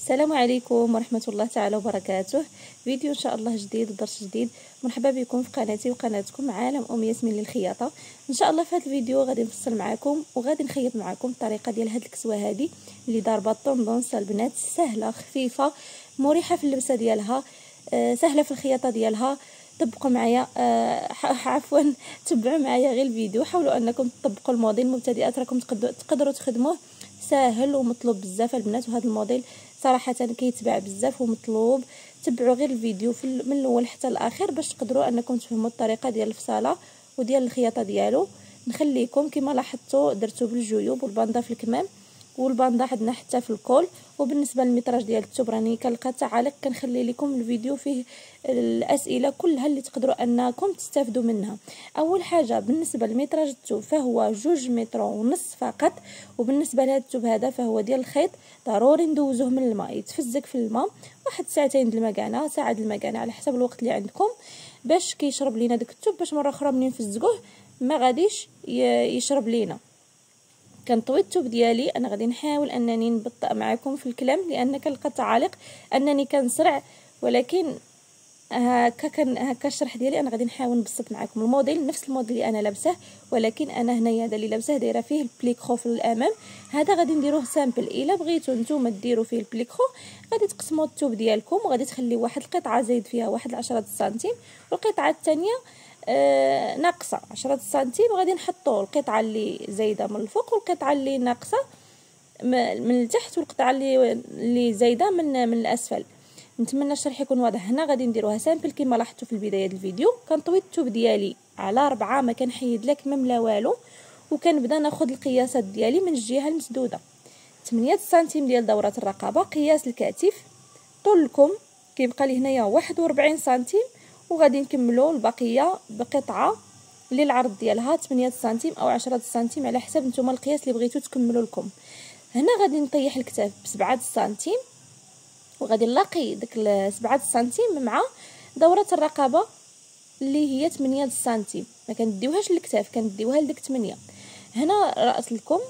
السلام عليكم ورحمة الله تعالى وبركاته. فيديو إن شاء الله جديد ودرس جديد. مرحبا بكم في قناتي وقناتكم عالم أم ياسمين للخياطة. إن شاء الله في هذا الفيديو غادي نفصل معكم وغادي نخيط معكم الطريقة ديال هاد الكسوة هذه اللي ضاربة طوندونس البنات سهلة خفيفة مريحة في اللبسة ديالها آه سهلة في الخياطة ديالها. طبقوا معايا آه عفوا تبعوا معايا غير الفيديو. حاولوا أنكم تطبقوا الموديل المبتدئات راكم تقدروا تخدموه. ساهل ومطلوب بزاف البنات وهذا الموديل صراحة كيتباع بزاف ومطلوب. تبعوا غير الفيديو من الأول حتى الآخر باش تقدروا أنكم تفهموا الطريقة ديال الفصالة وديال الخياطة ديالو. نخليكم كما لاحظتوا درتو بالجيوب والباندا في الكمام. والباندا عندنا حتى في الكول. وبالنسبة للميتراج ديال الكتب راني كنلقى تعاليق كنخلي لكم الفيديو فيه الأسئلة كلها اللي تقدروا أنكم تستافدوا منها. أول حاجة بالنسبة لميتراج الثوب فهو جوج متر ونص فقط. وبالنسبة لهذا الثوب هذا فهو ديال الخيط ضروري ندوزوه من الماء يتفزك في الماء. واحد ساعتين د المكانة ساعة د المكانة على حسب الوقت اللي عندكم. باش كيشرب لينا داك الثوب باش مرة أخرى منين نفزقوه ما غاديش يشرب لينا. كنطوي الثوب ديالي أنا غادي نحاول أنني نبطئ معكم في الكلام لأن كنلقى تعاليق أنني كنسرع ولكن هكا كان هكا الشرح ديالي أنا غادي نحاول نبسط معكم. الموديل نفس الموديل اللي أنا لابسه ولكن أنا هنايا هذا اللي لابسه دايرة فيه البليكخو في الأمام. هذا غادي نديروه simple إلا بغيتو نتوما ديروا فيه البليكخو غادي تقسموا الثوب ديالكم وغادي تخليو واحد القطعة زايد فيها واحد 10 سنتيم والقطعة الثانية آه ناقصة عشرة سنتيم. غادي نحطو القطعة اللي زايدة من الفوق والقطعة اللي ناقصة من التحت والقطعة اللي اللي زايدة من من الأسفل. نتمنى الشرح يكون واضح. هنا غادي نديروها simple كما لاحظتوا في البداية الفيديو. كنطوي الثوب ديالي على ربعة ما كنحيد لك ما ملا والو. وكنبدا ناخذ القياسات ديالي من الجهة المسدودة. 8 سنتيم ديال دورة الرقبه قياس الكتف طولكم كيبقى لي هنايا 41 سنتيم. وغادي نكملوا البقية بقطعة اللي العرض ديالها 8 سنتيم أو 10 سنتيم على حسب نتوما القياس اللي بغيتو تكملوا لكم. هنا غادي نطيح الكتاف ب 7 سنتيم وغادي نلاقي داك 7 سنتيم مع دورة الرقبه اللي هي 8 سنتيم. ما كنديوهاش للكتاف كنديوها لديك 8 هنا رأس الكم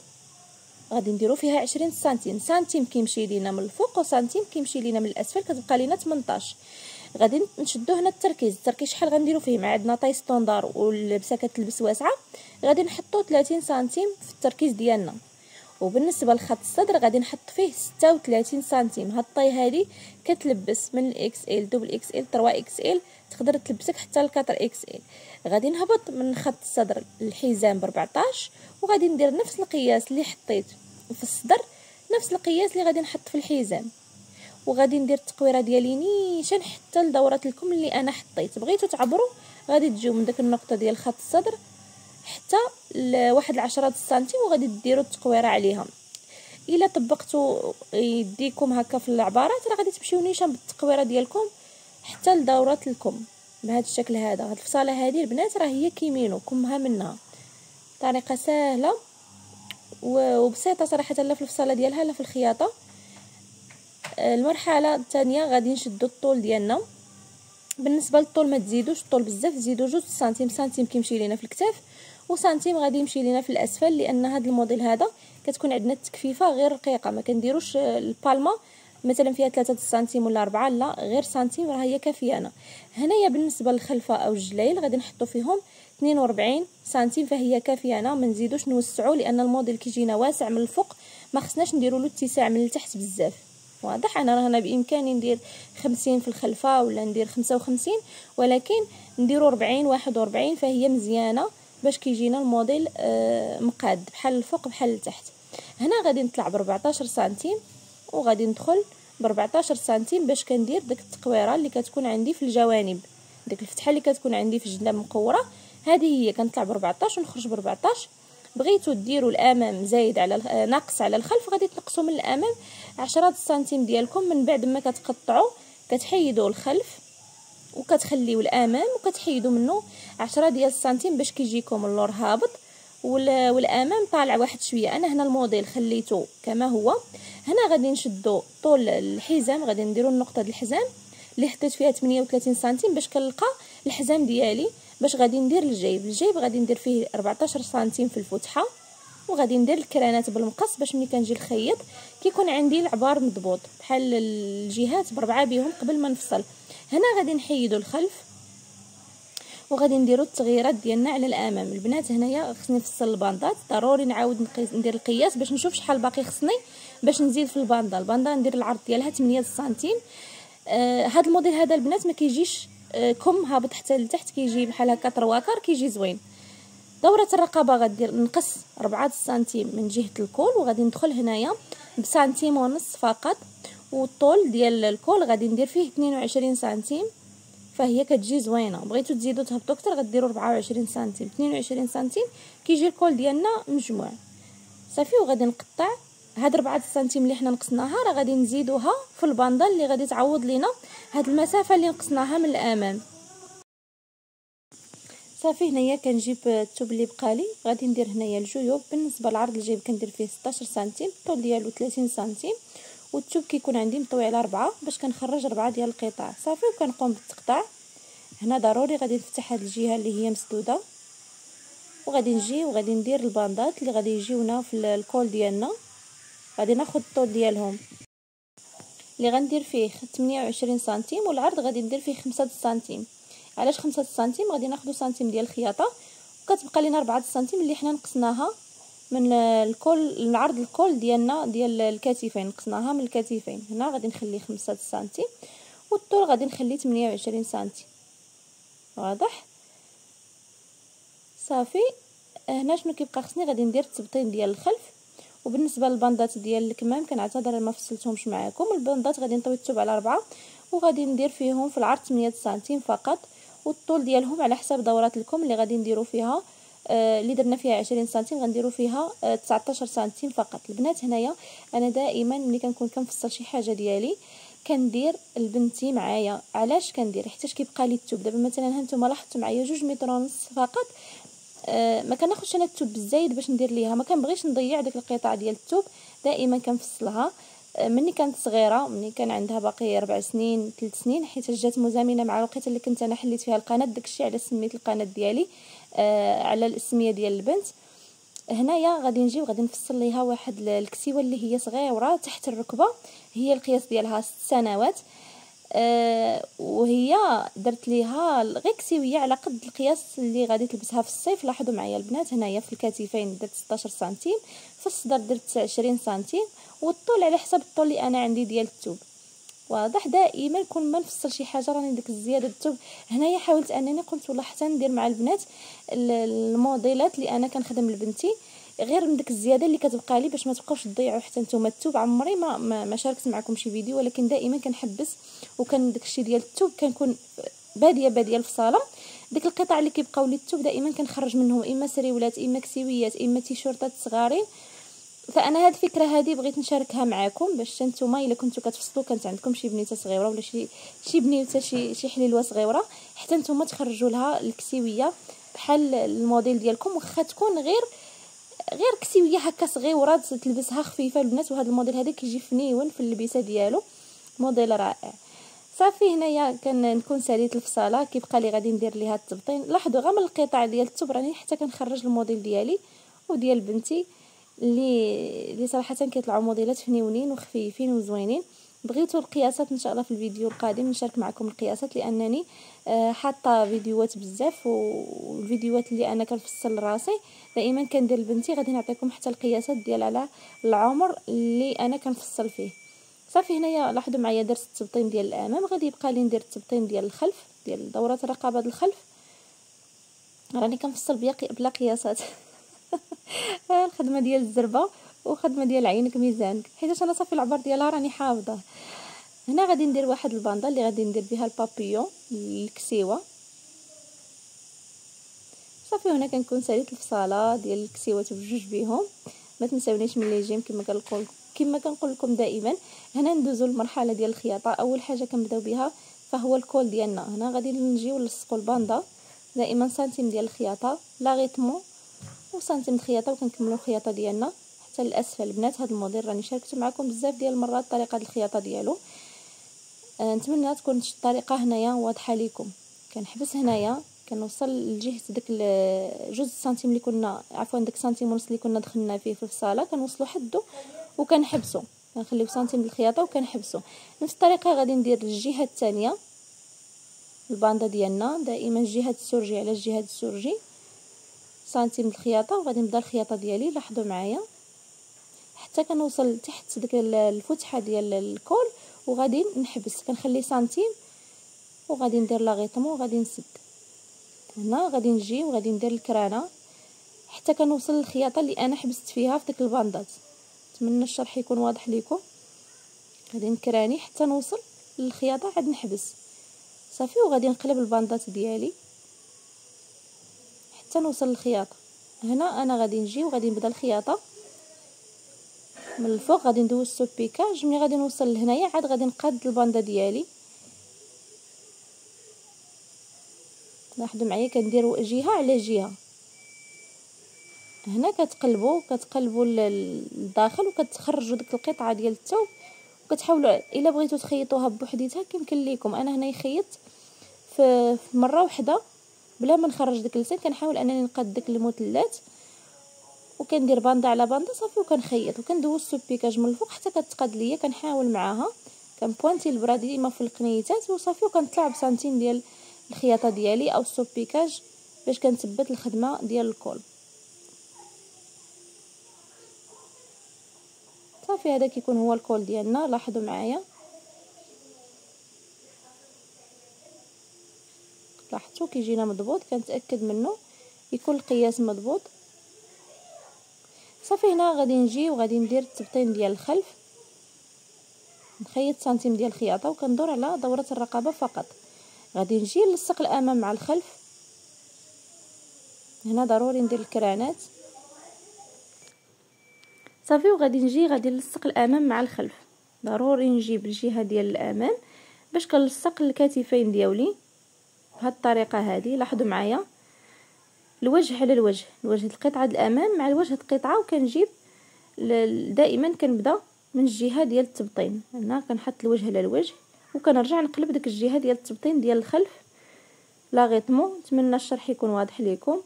غادي نديرو فيها 20 سنتيم. سنتيم كيمشي لينا من الفوق وسنتيم كيمشي لينا من الأسفل كتبقى لينا 18 غادي نشدو هنا التركيز. التركيز شحال غنديرو فيه؟ مع عندنا taille standard واللبسة كتلبس واسعة. غادي نحطو 30 سنتيم في التركيز ديالنا. وبالنسبة لخط الصدر غادي نحط فيه 36 سنتيم. هاد ال taille هادي كتلبس من ال XL double XL 3 XL. تقدر تلبسك حتى ل 4 XL. غادي نهبط من خط الصدر الحزام ب 14 وغادي ندير نفس القياس اللي حطيت في الصدر نفس القياس اللي غادي نحط في الحزام. وغادي ندير التقويرة ديالي نيشان حتى لدورة الكم اللي أنا حطيت. بغيتو تعبروا غادي تجيو من داك النقطة ديال خط الصدر حتى لواحد العشرة سنتيم وغادي ديروا التقويرة عليها. إلا طبقتوا يديكم هكا في العبارات راه غادي تمشيو نيشان بالتقويرة ديالكم حتى لدورة الكم. بهذا الشكل هذا هاد الفصالة هذه البنات راه هي كيمونو كمها منها. طريقة سهلة وبسيطة صراحة لا في الفصالة ديالها لا في الخياطة. المرحلة الثانية غادي نشدو الطول ديالنا. بالنسبة للطول ما تزيدوش الطول بزاف تزيدوا جوج سنتيم سنتيم كيمشي لينا في الكتاف وسنتيم غادي يمشي لينا في الأسفل لأن هذا الموديل هذا كتكون عندنا التكفيفة غير رقيقة. ما كنديروش البالما مثلا فيها 3 سنتيم ولا 4 لا غير سنتيم راه هي كافية هنايا بالنسبة للخلفة أو الجلايل غادي نحطو فيهم 42 سنتيم فهي كافية أنا. ما نزيدوش نوسعو لأن الموديل كيجينا واسع من الفوق ما خصناش نديرو له اتساع من التحت بزاف. واضح أنا هنا بإمكاني ندير خمسين في الخلفة ولا ندير خمسة وخمسين ولكن نديرو ربعين واحد وربعين فهي مزيانة باش كيجينا الموديل آه مقاد بحال الفوق بحال التحت هنا غادي نطلع ب 14 سنتيم وغادي ندخل ب 14 سنتيم باش كندير ديك التقويرة اللي كتكون عندي في الجوانب. ديك الفتحة اللي كتكون عندي في الجناب مقورة هذه هي كنطلع ب 14 ونخرج ب 14 بغيتو ديروا الأمام زايد على ناقص على الخلف غادي تنقصوا من الأمام عشرة سنتيم ديالكم. من بعد ما كتقطعوا كتحيدوا الخلف وكتخليو الأمام وكتحيدوا منه عشرة ديال السنتيم باش كيجيكم اللور هابط. والأمام طالع واحد شوية. أنا هنا الموديل خليته كما هو. هنا غادي نشدو طول الحزام غادي نديرو النقطة ديال الحزام اللي حطيت فيها 38 سنتيم باش كنلقى الحزام ديالي. باش غادي ندير الجيب. الجيب غادي ندير فيه 14 سنتيم في الفتحه وغادي ندير الكرانات بالمقص باش ملي كنجي نخيط كيكون عندي العبار مضبوط بحال الجهات بربعة بهم قبل ما نفصل. هنا غادي نحيدو الخلف وغادي نديرو التغييرات ديالنا على الأمام. البنات هنايا خصني نفصل الباندات ضروري نعاود ندير القياس باش نشوف شحال باقي خصني باش نزيد في الباندا. الباندا ندير العرض ديالها 8 سنتيم. آه هذا الموديل هذا البنات ما كيجيش كم هابط حتى لتحت كيجي بحال هكا trois quarts كيجي زوين. دورة الرقبه غدير نقص 4 سنتيم من جهة ال col وغادي ندخل هنايا بسنتيم ونص فقط. والطول ديال ال col غادي ندير فيه 22 سنتيم فهي كتجي زوينة. بغيتو تزيدو تهبطو أكثر غديروا 24 سنتيم. 22 سنتيم كيجي ال col ديالنا مجموع. صافي وغادي نقطع هاد 4 سنتيم اللي حنا نقصناها راه غادي نزيدوها في الباندا اللي غادي تعوض لينا هاد المسافة اللي نقصناها من الأمام. صافي هنايا كنجيب الثوب اللي بقالي غادي ندير هنايا الجيوب. بالنسبة للعرض الجيب كندير فيه 16 سنتيم الطول ديالو 30 سنتيم. والثوب كيكون عندي مطوي على ربعة باش كنخرج ربعة ديال القطع. صافي وكنقوم بالتقطاع هنا ضروري غادي نفتح هاد الجهة اللي هي مسدودة. وغادي نجي وغادي ندير الباندات اللي غادي يجيونا في ال col ديالنا. غادي ناخذ الطول ديالهم. اللي غندير فيه 28 سنتيم والعرض غادي ندير فيه 5 سنتيم. علاش 5 سنتيم؟ غادي ناخذ سنتيم ديال الخياطة. وكتبقى لينا 4 سنتيم اللي حنا نقصناها من ال col العرض ال col ديالنا ديال الكتفين. نقصناها من الكتفين. هنا غادي نخلي 5 سنتيم. والطول غادي نخلي 28 سنتيم. واضح؟ صافي. هنا شنو كيبقى خصني؟ غادي ندير التبطين ديال الخلف. وبالنسبة للباندات ديال الكمام كنعتذر ما فصلتهمش معاكم. الباندات غادي نطوي الثوب على أربعة وغادي ندير فيهم في العرض 8 سنتيم فقط. والطول ديالهم على حساب دورات الكم اللي غادي نديرو فيها آه اللي درنا فيها 20 سنتيم غنديرو فيها آه 19 سنتيم فقط. البنات هنايا أنا دائما ملي كنكون كنفصل شي حاجة ديالي كندير البنتي معايا. علاش كندير؟ حيت كيبقى لي الثوب دابا مثلا هانتوما لاحظتوا معايا جوج متر ونص فقط. آه ما كناخذش أنا الثوب بالزايد باش ندير ليها. ما كنبغيش نضيع داك القطع ديال الثوب دائما كنفصلها. آه مني كانت صغيرة مني كان عندها باقي ربع سنين ثلاث سنين حيت جات مزامنة مع الوقيته اللي كنت أنا حليت فيها القناة. داكشي على سميت القناة ديالي آه على الأسمية ديال البنت. هنايا غادي نجي وغادي نفصل ليها واحد الكسيوه اللي هي صغيرة تحت الركبة. هي القياس ديالها ست سنوات. آه وهي درت ليها غير كسيوية على قد القياس اللي غادي تلبسها في الصيف. لاحظوا معايا البنات هنايا في الكتفين درت 16 سنتيم في الصدر درت 20 سنتيم والطول على حسب الطول اللي أنا عندي ديال الثوب واضح دائما كل ما نفصل شي حاجة راني ديك الزيادة الثوب هنايا حاولت أنني قلت والله حتى ندير مع البنات الموديلات اللي أنا كنخدم لبنتي. غير من ديك الزيادة اللي كتبقى لي باش ما تبقاوش تضيعوا حتى نتوما. الثوب عمري ما ما, شاركت معكم شي فيديو ولكن دائما كنحبس وكان داكشي ديال الثوب كنكون باديه بادية الفصالة. ديك القطع اللي كيبقاو لي الثوب دائما كنخرج منهم إما سريولات إما كسيويات إما تيشورتات صغارين. فأنا هاد الفكرة هذه بغيت نشاركها معكم باش نتوما إلا كنتو كتفصلوا كانت عندكم شي بنيتة صغيرة ولا شي شي بنيتة شي شي حليلوة صغيرة حتى نتوما تخرجوا لها الكسيوية بحال الموديل ديالكم واخا تكون غير غير كسيويه هكا صغيره تلبسها خفيفة البنات وهذا الموديل هذا كيجي فنيون في اللبسة ديالو. موديل رائع. صافي هنايا كنكون ساليت الفصالة كيبقى لي غادي ندير ليها التبطين. لاحظوا غير من القطع ديال الثوب راني حتى كنخرج الموديل ديالي وديال بنتي اللي اللي صراحة كيطلعوا موديلات فنيونين وخفيفين وزوينين. بغيتو القياسات إن شاء الله في الفيديو القادم نشارك معكم القياسات لأنني آه، حاطة فيديوهات بزاف والفيديوهات اللي أنا كنفصل راسي. دائما كندير لبنتي غادي نعطيكم حتى القياسات ديال على العمر اللي أنا كنفصل فيه. صافي هنايا لاحظوا معايا درت التبطين ديال الأمام غادي يبقى لي ندير التبطين ديال الخلف ديال دوره الرقبة الخلف. راني كنفصل بلا قياسات. الخدمة ديال الزربة. وخدمة ديال عينك ميزانك حيت أنا صافي العبر ديالها راني حافظة. هنا غادي ندير واحد الباندا اللي غادي ندير بها البابيون الكسيوة. صافي هنا كنكون ساليت الفصالة ديال الكسيوات بجوج بيهم. ما تنساونيش م les j'aime كما كنقول كما كنقول لكم دائما هنا ندوزو المرحله ديال الخياطة. أول حاجة كنبداو بها فهو ال col ديالنا. هنا غادي نجيو نلصقوا الباندا دائما سنتيم ديال الخياطة لا غيتمو وسنتيم الخياطه وكنكملوا الخياطة ديالنا. حتى الأسفل. البنات هذا الموديل راني شاركت معكم بزاف ديال المرات طريقة الخياطة ديالو. أه نتمنى تكون الطريقة هنايا واضحة لكم كنحبس هنايا كنوصل لجهة داك جوج سنتيم اللي كنا عفوا داك سنتيم ونص اللي كنا دخلنا فيه في الفصالة. كنوصلو حدو وكنحبسو. كنخليو سنتيم الخياطة وكنحبسو. نفس الطريقة غادي ندير الجهه الثانية. الباندا ديالنا دائما جهة السرجي على جهة السرجي سنتيم الخياطة. وغادي نبدأ الخياطة ديالي. لاحظوا معايا. حتى كنوصل تحت ديك الفتحة ديال الكول وغادي نحبس. كنخلي سنتيم وغادي ندير لاغيطمو وغادي نسد. هنا غادي نجي وغادي ندير الكرانة. حتى كنوصل للخياطة اللي أنا حبست فيها في ديك الباندات. نتمنى الشرح يكون واضح لكم غادي نكراني حتى نوصل للخياطة عاد نحبس. صافي وغادي نقلب الباندات ديالي. حتى نوصل للخياطة. هنا أنا غادي نجي وغادي نبدأ الخياطة. من الفوق غادي ندوز ال surpiquage ملي غادي نوصل لهنايا عاد غادي نقاد ال bande ديالي. لاحظوا معايا كندير جهة على جهة. هنا كتقلبوا كتقلبوا للداخل وكتخرجوا ديك القطعة ديال الثوب وكتحاولوا إلا بغيتوا تخيطوها بوحديتها كيمكن لكم أنا هنا يخيط في مرة واحدة بلا ما نخرج ديك اللسان كنحاول أنني نقاد ديك المثلثات وكندير bande على bande صافي وكنخيط وكندوز ال surpiquage من الفوق حتى كتقاد ليا كنحاول معاها. كنبوانتي البرا ديما في القنيتات وصافي وكنطلع بسنتيم ديال الخياطة ديالي أو ال surpiquage باش كنثبت الخدمة ديال ال col. صافي هذا كيكون هو ال col ديالنا. لاحظوا معايا. لاحظتوا كيجينا مضبوط كنتأكد منه. يكون القياس مضبوط. صافي هنا غادي نجي وغادي ندير التبطين ديال الخلف. نخيط سنتيم ديال الخياطة وكندور على دورة الرقبة فقط. غادي نجي نلصق الأمام مع الخلف. هنا ضروري ندير الكرانات. صافي وغادي نجي غادي نلصق الأمام مع الخلف. ضروري نجيب الجهه ديال الأمام باش كنلصق الكتفين ديالي بهذه الطريقة هذه لاحظوا معايا؟ الوجه على الوجه. الوجه القطعة الأمام مع الوجه القطعة وكنجيب دائما كنبدأ من الجهة ديال التبطين. هنا كنحط الوجه على الوجه وكنرجع نقلب ديك الجهة ديال التبطين ديال الخلف. لاغيطمو نتمنى الشرح يكون واضح لكم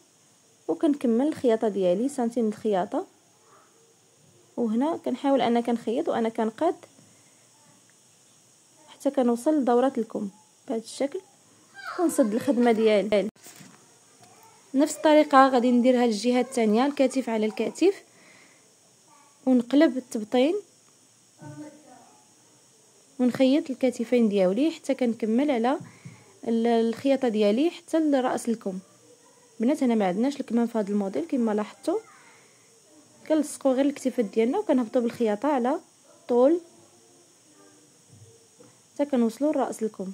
وكنكمل الخياطة ديالي سنتيم الخياطة. وهنا كنحاول أنا كنخيط وأنا كنقاد حتى كنوصل لدورة الكم بهذا الشكل. ونسد الخدمة ديالي. نفس الطريقة غادي نديرها للجهه الثانية الكتف على الكتف. ونقلب التبطين ونخيط الكتفين ديالي حتى كنكمل على الخياطة ديالي حتى لرأس الكم. بنات أنا ما عندناش الكمام في هذا الموديل كما لاحظتوا. كنلصقوا غير الكتفات ديالنا وكنهبطوا بالخياطة على طول. حتى كنوصلوا لرأس الكم.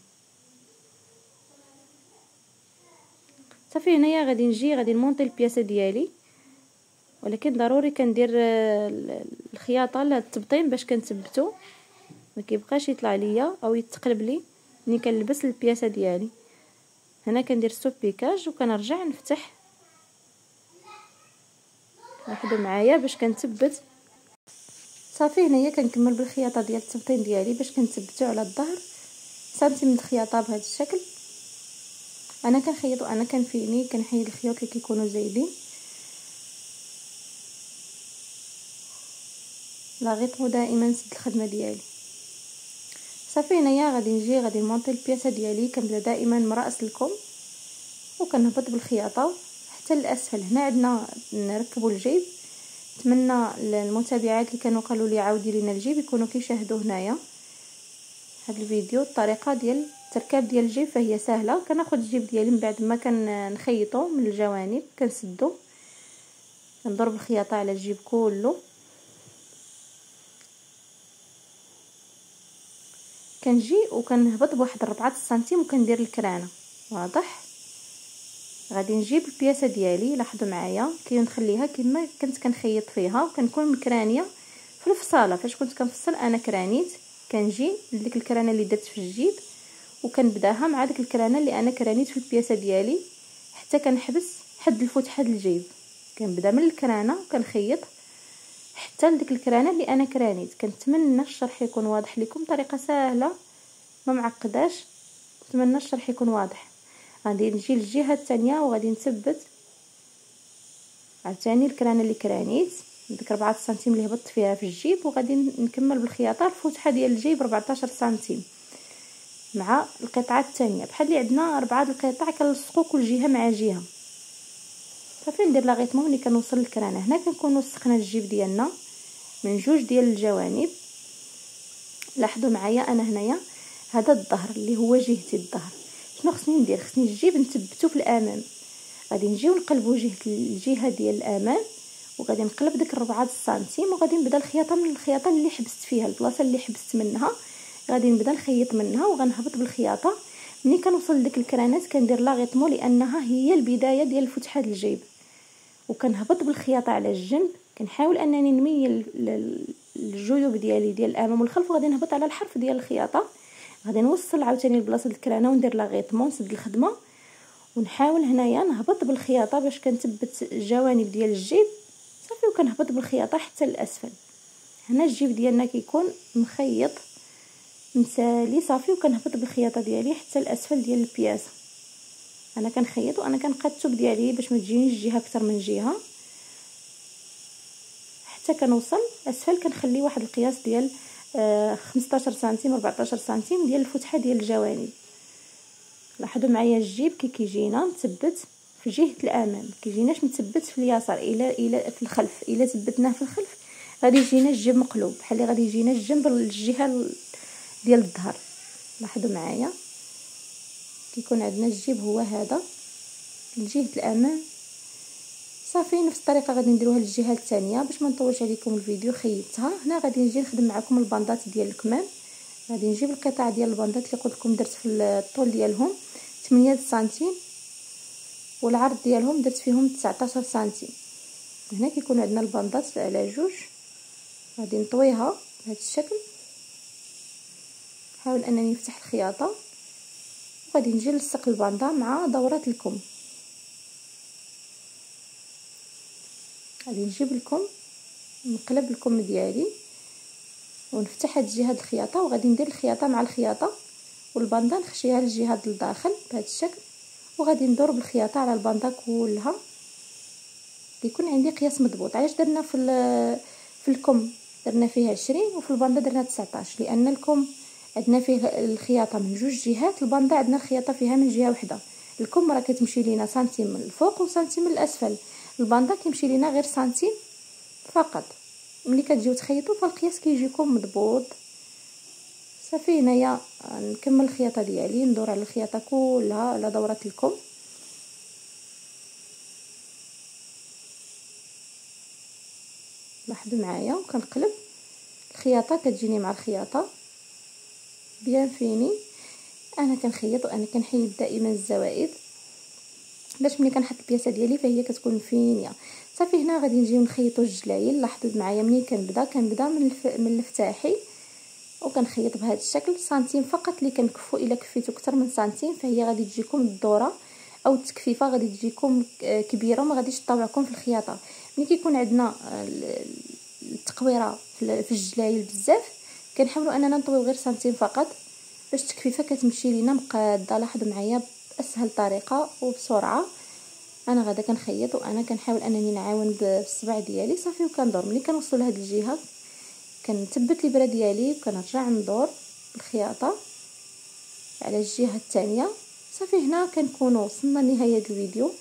صافي هنايا غادي نجي غادي نمونطي ال pièce ديالي. ولكن ضروري كندير الخياطة للتبطين باش كنثبتو. ما كيبقاش يطلع ليا أو يتقلب لي ملي كنلبس ال pièce ديالي. هنا كندير surpiquage وكنرجع نفتح. لاحظوا معايا باش كنثبت. صافي هنايا كنكمل بالخياطة ديال التبطين ديالي باش كنثبتو على الظهر. سنتيم الخياطة بهذا الشكل. أنا كنخيط وأنا كنفيني كنحيد الخيوط اللي كيكونوا زايدين لاغيطو دائما نسد الخدمة ديالي. صافي هنايا غادي نجي غادي نمونطي البياسة ديالي. كنبدا دائما من راس الكم وكنهبط بالخياطة. حتى الاسفل هنا عندنا نركبوا الجيب. نتمنى المتابعات اللي كانوا قالوا لي عاودي لينا الجيب يكونوا كيشاهدوا هنايا. هذا الفيديو الطريقة ديال التركاب ديال الجيب فهي سهلة. كناخذ الجيب ديالي من بعد ما كنخيطو من الجوانب كنسدو كنضرب الخياطة على الجيب كله. كنجي وكنهبط بواحد ربعة سنتيم وكندير الكرانة. واضح؟ غادي نجيب البياسة ديالي لاحظوا معايا. كنخليها كما كنت كنخيط فيها وكنكون مكرانية في الفصالة. فاش كنت كنفصل أنا كرانيت. كنجي لديك الكرانة اللي درت في الجيب وكنبدأها مع ديك الكرانة اللي أنا كرانيت في البياسة ديالي حتى كنحبس حد الفتحه ديال الجيب. كنبدأ من الكرانة وكنخيط حتى لديك الكرانة اللي أنا كرانيت. كنتمنى الشرح يكون واضح لكم طريقه سهلة ما معقداش. نتمنى الشرح يكون واضح. غادي نجي للجهة الثانية وغادي نثبت عاوتاني الكرانة اللي كرانيت. ديك 4 سنتيم اللي هبطت فيها في الجيب وغادي نكمل بالخياطة. الفتحه ديال الجيب 14 سنتيم مع القطعة الثانية بحال اللي عندنا أربعة القطع كنلصقوا كل جهة مع جهة. صافي ندير لاغيطمون ملي كنوصل للكرانة. هنا كنكون وسخنا الجيب ديالنا من جوج ديال الجوانب. لاحظوا معايا أنا هنايا هذا الظهر اللي هو جهتي الظهر. شنو خصني ندير؟ خصني الجيب نثبتو في الأمام. غادي نجيو نقلبو جهة الجهة ديال الأمام. وغادي نقلب ديك 4 سنتيم وغادي نبدا الخياطة من الخياطة اللي حبست فيها البلاصة اللي حبست منها. غادي نبدا نخيط منها وغنهبط بالخياطة. ملي كنوصل لديك الكرانات كندير لاغيطمون لأنها هي البداية ديال فتحة الجيب. وكنهبط بالخياطة على الجنب. كنحاول أنني نميل الجيوب ديالي ديال الامام والخلف وغادي نهبط على الحرف ديال الخياطة. غادي نوصل عاوتاني لبلاصة الكرانة وندير لاغيطمون نسد الخدمة. ونحاول هنايا نهبط بالخياطة باش كنثبت الجوانب ديال الجيب. صافي وكنهبط بالخياطة حتى للاسفل هنا الجيب ديالنا كيكون مخيط مسالي صافي وكنهبط بالخياطة ديالي حتى الأسفل ديال البياسه أنا كنخيط وأنا كنقاد الثوب ديالي باش ما تجينيش جهة أكثر من جهة. حتى كنوصل أسفل كنخلي واحد القياس ديال آه 15 سنتيم 14 سنتيم ديال الفتحة ديال الجوانب. لاحظوا معايا الجيب كي كيجينا مثبت في جهة الأمام. كيجيناش مثبت في اليسار إلى إلى في الخلف الا ثبتناه في الخلف غادي يجينا الجيب مقلوب. بحال اللي غادي يجينا الجنب الجهة ديال الظهر. لاحظوا معايا؟ كيكون عندنا الجيب هو هذا لجهه الأمام. صافي نفس الطريقة غادي نديروها للجهة الثانية. باش ما نطولش عليكم الفيديو خيطتها هنا غادي نجي نخدم معكم الباندات ديال الكمام. غادي نجيب القطع ديال الباندات اللي قلت لكم درت في الطول ديالهم 8 سنتيم. والعرض ديالهم درت فيهم 19 سنتيم. هنا كيكون عندنا الباندات على جوج. غادي نطويها بهذا الشكل. نحاول أنني نفتح الخياطة. وغادي نجي نلصق الباندا مع دورات الكم. غادي نجيب لكم نقلب الكم ديالي. ونفتح هاد الجهة الخياطة وغادي ندير الخياطة مع الخياطة. والباندا نخشيها للجهة للداخل بهذا الشكل. وغادي ندور بالخياطة على الباندا كلها. كيكون عندي قياس مضبوط. علاش درنا في في الكم؟ درنا فيه 20 وفي الباندا درنا 19 لأن الكم عندنا فيه الخياطة من جوج جهات الباندا عندنا الخياطة فيها من جهة واحدة الكم راه كتمشي لينا سنتيم من الفوق وسنتيم من الأسفل. الباندا كيمشي لينا غير سنتيم فقط. ملي كتجيو تخيطوا فالقياس كيجيكم مضبوط. صافي هنايا نكمل الخياطة ديالي ندور على الخياطة كلها على دورة الكم. لاحظوا معايا وكنقلب. الخياطة كتجيني مع الخياطة. بيان فيني. أنا كنخيط وأنا كنحيد دائما الزوائد. باش ملي كنحط البياسة ديالي فهي كتكون فينيه صافي هنا غادي نجيو نخيطوا الجلايل. لاحظوا معايا منين كنبدا كنبدا من الف... من الفتاحي. وكنخيط بهذا الشكل سنتيم فقط اللي كنكفو إلا كفيتو أكثر من سنتيم فهي غادي تجيكم الدورة أو التكفيفة غادي تجيكم كبيرة وما غاديش تطاوعكم في الخياطة. ملي كيكون عندنا التقويرة في الجلايل بزاف كنحاولوا أننا نطويو غير سنتيم فقط باش التكفيفة كتمشي لينا مقادة لاحظوا معايا بأسهل طريقة وبسرعة. أنا غادا كنخيط وأنا كنحاول أنني نعاون بالصبع ديالي صافي وكندور. ملي كنوصل لهاد الجهة كنثبت الابره ديالي وكنرجع ندور بالخياطة على الجهة الثانية صافي هنا كنكونوا وصلنا لنهاية الفيديو.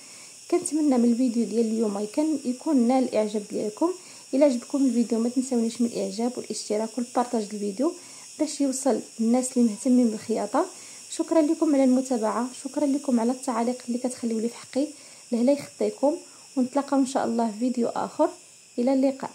كنتمنى من الفيديو ديال اليوم يكون نال الإعجاب ديالكم. إلى عجبكم الفيديو ما تنساونيش من الإعجاب والاشتراك والبارطاج الفيديو باش يوصل للناس اللي مهتمين بالخياطة. شكرا لكم على المتابعة. شكرا لكم على التعاليق اللي كتخليو لي في حقي. لهلا يخطيكم. ونتلاقاو إن شاء الله في فيديو آخر. إلى اللقاء.